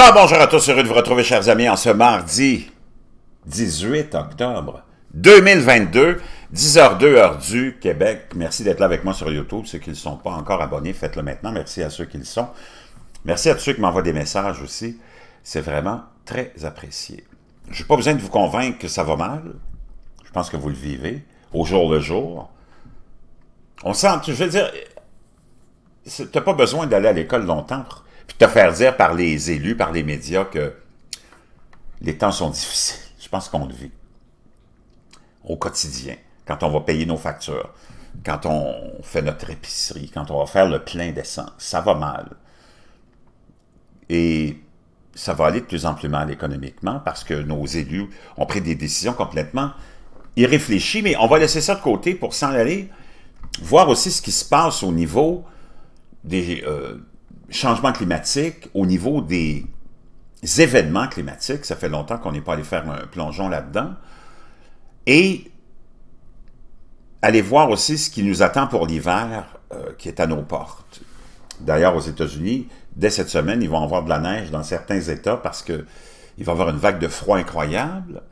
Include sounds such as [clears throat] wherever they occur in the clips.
Alors bonjour à tous, heureux de vous retrouver chers amis en ce mardi 18 octobre 2022, 10h02 heure du Québec. Merci d'être là avec moi sur YouTube. Ceux qui ne sont pas encore abonnés, faites-le maintenant. Merci à ceux qui le sont. Merci à tous ceux qui m'envoient des messages aussi. C'est vraiment très apprécié. Je n'ai pas besoin de vous convaincre que ça va mal. Je pense que vous le vivez au jour le jour. On sent, je veux dire, tu n'as pas besoin d'aller à l'école longtemps puis te faire dire par les élus, par les médias que les temps sont difficiles. Je pense qu'on le vit. Au quotidien, quand on va payer nos factures, quand on fait notre épicerie, quand on va faire le plein d'essence, ça va mal. Et ça va aller de plus en plus mal économiquement parce que nos élus ont pris des décisions complètement irréfléchies, mais on va laisser ça de côté pour s'en aller voir aussi ce qui se passe au niveau des, euh, changement climatique, au niveau des événements climatiques, ça fait longtemps qu'on n'est pas allé faire un plongeon là-dedans, et aller voir aussi ce qui nous attend pour l'hiver euh, qui est à nos portes. D'ailleurs, aux États-Unis, dès cette semaine, ils vont avoir de la neige dans certains États parce qu'il va y avoir une vague de froid incroyable.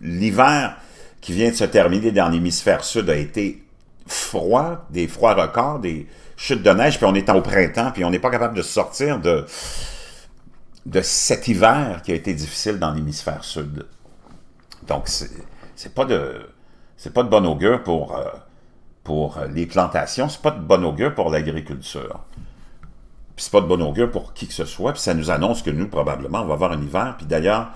L'hiver qui vient de se terminer dans l'hémisphère sud a été froid, des froids records, des, chute de neige, puis on est au printemps, puis on n'est pas capable de sortir de, cet hiver qui a été difficile dans l'hémisphère sud. Donc, c'est pas de c'est pas de bon augure pour, euh, pour les plantations, c'est pas de bon augure pour l'agriculture. Puis c'est pas de bon augure pour qui que ce soit, puis ça nous annonce que nous, probablement, on va avoir un hiver. Puis d'ailleurs,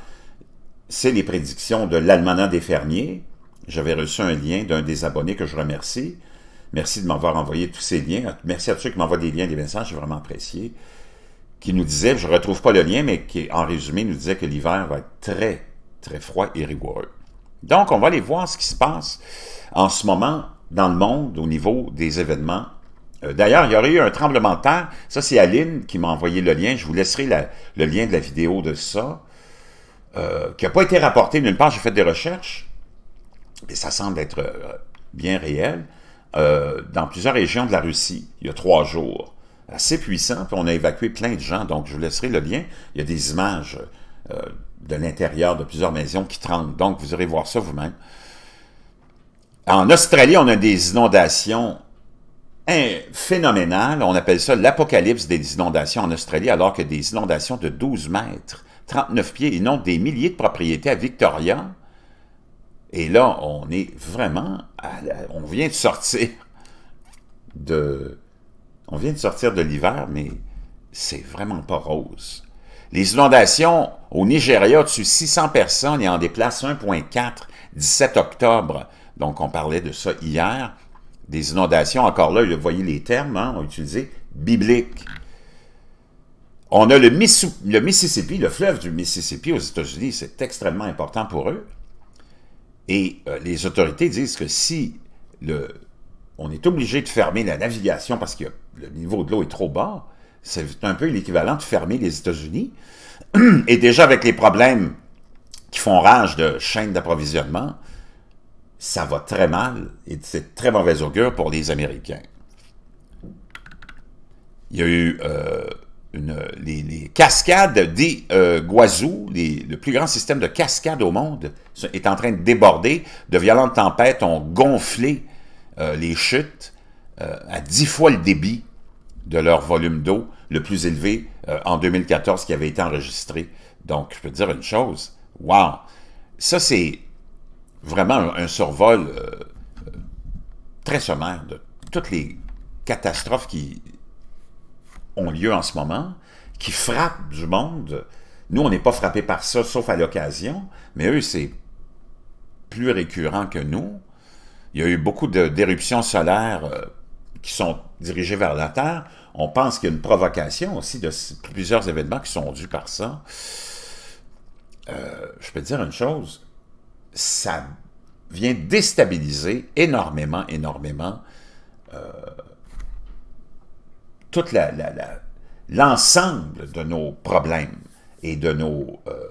c'est les prédictions de l'Almanach des fermiers. J'avais reçu un lien d'un des abonnés que je remercie, Merci de m'avoir envoyé tous ces liens. Merci à ceux qui m'envoient des liens, des messages, j'ai vraiment apprécié. Qui nous disait, je ne retrouve pas le lien, mais qui, en résumé, nous disait que l'hiver va être très, très froid et rigoureux. Donc, on va aller voir ce qui se passe en ce moment dans le monde au niveau des événements. Euh, d'ailleurs, il y aurait eu un tremblement de terre. Ça, c'est Aline qui m'a envoyé le lien. Je vous laisserai le lien de la vidéo de ça, euh, qui n'a pas été rapporté nulle part. J'ai fait des recherches, et ça semble être euh, bien réel. Euh, dans plusieurs régions de la Russie, il y a trois jours. Assez puissant, puis on a évacué plein de gens, donc je vous laisserai le lien. Il y a des images euh, de l'intérieur de plusieurs maisons qui tremblent, donc vous irez voir ça vous-même. En Australie, on a des inondations phénoménales. On appelle ça l'apocalypse des inondations en Australie, alors que des inondations de 12 mètres, 39 pieds, inondent des milliers de propriétés à Victoria, et là, on est vraiment, on vient de sortir de, on vient de sortir de l'hiver, mais c'est vraiment pas rose. Les inondations au Nigeria dessus 600 personnes et en déplace 1.4, 17 octobre. Donc, on parlait de ça hier. Des inondations, encore là, vous voyez les termes, hein, on utilisé bibliques. On a le Mississippi, le fleuve du Mississippi aux États-Unis, c'est extrêmement important pour eux. Et euh, les autorités disent que si le, on est obligé de fermer la navigation parce que le niveau de l'eau est trop bas, c'est un peu l'équivalent de fermer les États-Unis. [clears throat] Et déjà avec les problèmes qui font rage de chaînes d'approvisionnement, ça va très mal et c'est très mauvais augure pour les Américains. Il y a eu euh, les, cascades des euh, le plus grand système de cascades au monde, est en train de déborder. De violentes tempêtes ont gonflé euh, les chutes euh, à dix fois le débit de leur volume d'eau, le plus élevé euh, en 2014 qui avait été enregistré. Donc, je peux dire une chose, wow! Ça, c'est vraiment un survol très sommaire de toutes les catastrophes qui ont lieu en ce moment, qui frappent du monde. Nous, on n'est pas frappés par ça, sauf à l'occasion, mais eux, c'est plus récurrent que nous. Il y a eu beaucoup d'éruptions solaires euh, qui sont dirigées vers la Terre. On pense qu'il y a une provocation aussi de plusieurs événements qui sont dus par ça. Euh, je peux te dire une chose, ça vient déstabiliser énormément, énormément euh, toute la, l'ensemble de nos problèmes et de nos euh,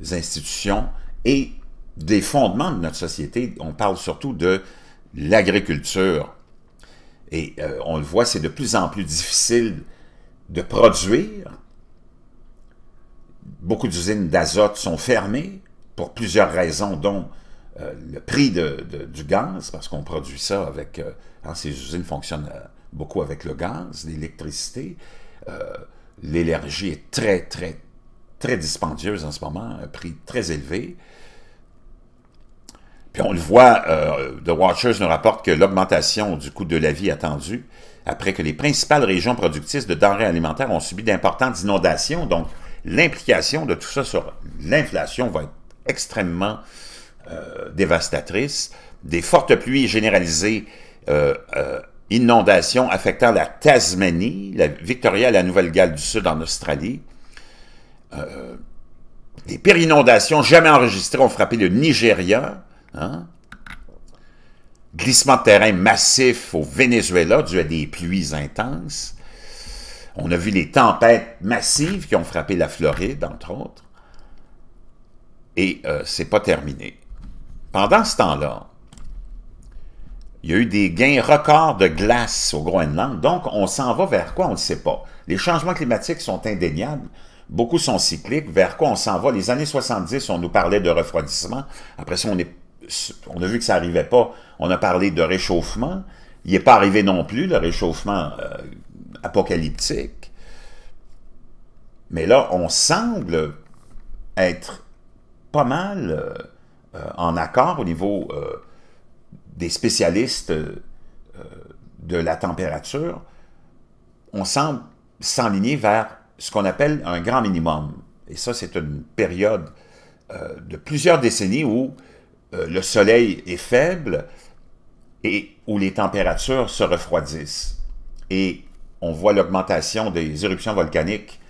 institutions et des fondements de notre société. On parle surtout de l'agriculture. Et euh, on le voit, c'est de plus en plus difficile de produire beaucoup d'usines d'azote sont fermées pour plusieurs raisons, dont euh, le prix de, du gaz, parce qu'on produit ça avec... Hein, ces usines fonctionnent beaucoup avec le gaz, l'électricité. L'énergie est très, très, très dispendieuse en ce moment, un prix très élevé. Puis on le voit, The Watchers nous rapporte que l'augmentation du coût de la vie attendue après que les principales régions productrices de denrées alimentaires ont subi d'importantes inondations. Donc, l'implication de tout ça sur l'inflation va être extrêmement euh, dévastatrice. Des fortes pluies généralisées, euh, euh, inondations affectant la Tasmanie, la Victoria et la Nouvelle-Galles du Sud en Australie. des périnondations jamais enregistrées ont frappé le Nigeria. Hein? glissement de terrain massif au Venezuela dû à des pluies intenses. On a vu les tempêtes massives qui ont frappé la Floride, entre autres. Et euh, c'est pas terminé. Pendant ce temps-là, il y a eu des gains records de glace au Groenland. Donc, on s'en va vers quoi? On ne sait pas. Les changements climatiques sont indéniables. Beaucoup sont cycliques. Vers quoi on s'en va? Les années 70, on nous parlait de refroidissement. Après ça, on a vu que ça n'arrivait pas. On a parlé de réchauffement. Il n'est pas arrivé non plus, le réchauffement euh, apocalyptique. Mais là, on semble être pas mal euh, euh, en accord au niveau des spécialistes de la température. On semble s'enligner vers ce qu'on appelle un grand minimum. Et ça, c'est une période de plusieurs décennies où euh, le soleil est faible et où les températures se refroidissent. Et on voit l'augmentation des éruptions volcaniques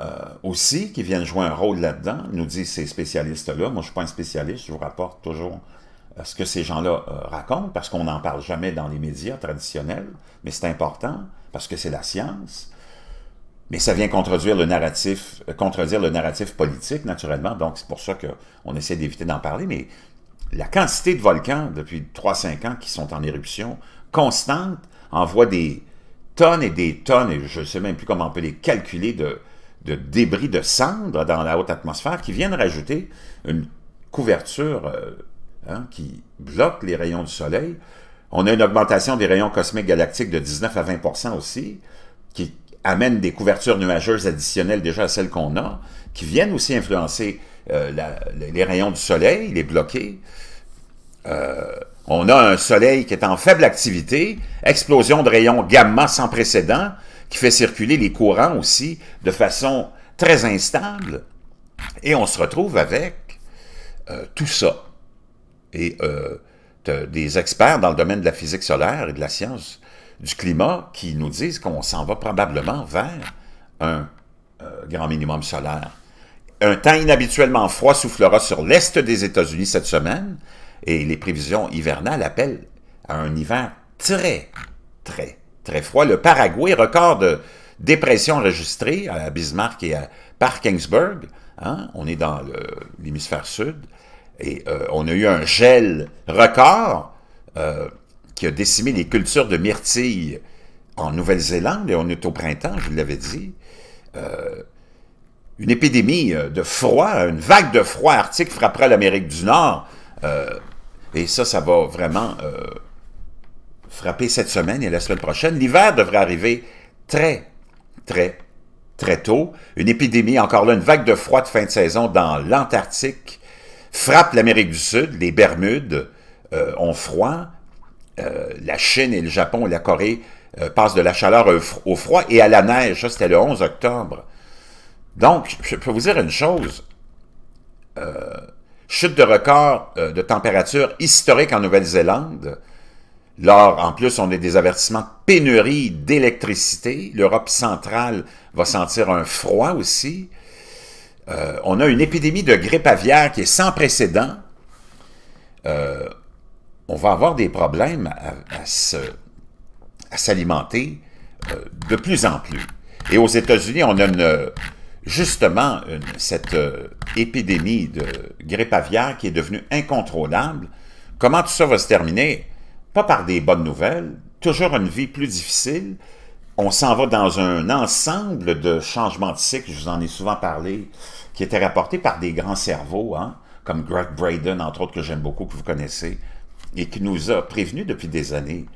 euh, aussi, qui viennent jouer un rôle là-dedans, nous disent ces spécialistes-là. Moi, je ne suis pas un spécialiste, je vous rapporte toujours euh, ce que ces gens-là racontent, parce qu'on n'en parle jamais dans les médias traditionnels, mais c'est important, parce que c'est la science. Mais ça vient contredire le narratif, contredire le narratif politique, naturellement, donc c'est pour ça qu'on essaie d'éviter d'en parler, mais la quantité de volcans depuis 3-5 ans qui sont en éruption constante envoie des tonnes et des tonnes, et je ne sais même plus comment on peut les calculer, de, débris de cendres dans la haute atmosphère qui viennent rajouter une couverture euh, hein, qui bloque les rayons du Soleil. On a une augmentation des rayons cosmiques galactiques de 19 à 20% aussi, qui amène des couvertures nuageuses additionnelles déjà à celles qu'on a, qui viennent aussi influencer euh, les rayons du soleil, les bloquer. Euh, on a un soleil qui est en faible activité, explosion de rayons gamma sans précédent, qui fait circuler les courants aussi de façon très instable. Et on se retrouve avec euh, tout ça. Et des experts dans le domaine de la physique solaire et de la science du climat qui nous disent qu'on s'en va probablement vers un grand minimum solaire. Un temps inhabituellement froid soufflera sur l'est des États-Unis cette semaine et les prévisions hivernales appellent à un hiver très, très, très froid. Le Paraguay, record de dépression enregistrée à Bismarck et à Parkingsburg, hein, on est dans l'hémisphère sud, et euh, on a eu un gel record euh, qui a décimé les cultures de myrtilles en Nouvelle-Zélande, et on est au printemps, je vous l'avais dit. Euh, une épidémie de froid, une vague de froid arctique frappera l'Amérique du Nord. Et ça, ça va vraiment frapper cette semaine et la semaine prochaine. L'hiver devrait arriver très, très, très tôt. Une épidémie, encore là, une vague de froid de fin de saison dans l'Antarctique frappe l'Amérique du Sud. Les Bermudes ont froid. la Chine et le Japon et la Corée passent de la chaleur au froid et à la neige. Ça, c'était le 11 octobre. Donc, je peux vous dire une chose. Euh, chute de record euh, de température historique en Nouvelle-Zélande. Lors, en plus, on a des avertissements pénurie d'électricité. L'Europe centrale va sentir un froid aussi. Euh, on a une épidémie de grippe aviaire qui est sans précédent. on va avoir des problèmes à s'alimenter de plus en plus. Et aux États-Unis, on a justement cette euh, épidémie de grippe aviaire qui est devenue incontrôlable, comment tout ça va se terminer? Pas par des bonnes nouvelles, toujours une vie plus difficile, on s'en va dans un ensemble de changements de cycle, je vous en ai souvent parlé, qui étaient rapportés par des grands cerveaux, hein, comme Greg Braden, entre autres, que j'aime beaucoup, que vous connaissez, et qui nous a prévenus depuis des années.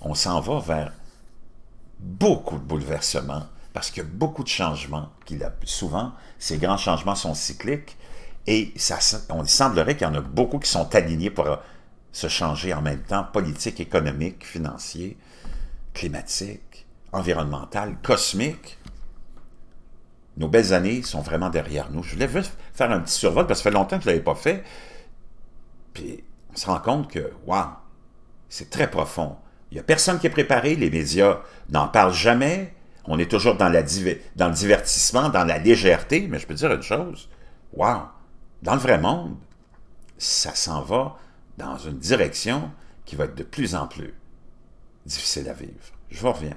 On s'en va vers beaucoup de bouleversements, parce qu'il y a beaucoup de changements. souvent, ces grands changements sont cycliques, et ça, on semblerait qu'il y en a beaucoup qui sont alignés pour se changer en même temps, politique, économique, financier, climatique, environnemental, cosmique. Nos belles années sont vraiment derrière nous. Je voulais juste faire un petit survol parce que ça fait longtemps que je ne l'avais pas fait. Puis on se rend compte que, waouh, c'est très profond. Il n'y a personne qui est préparé, les médias n'en parlent jamais. On est toujours dans, dans le divertissement, dans la légèreté, mais je peux dire une chose, waouh, dans le vrai monde, ça s'en va dans une direction qui va être de plus en plus difficile à vivre. Je vous reviens.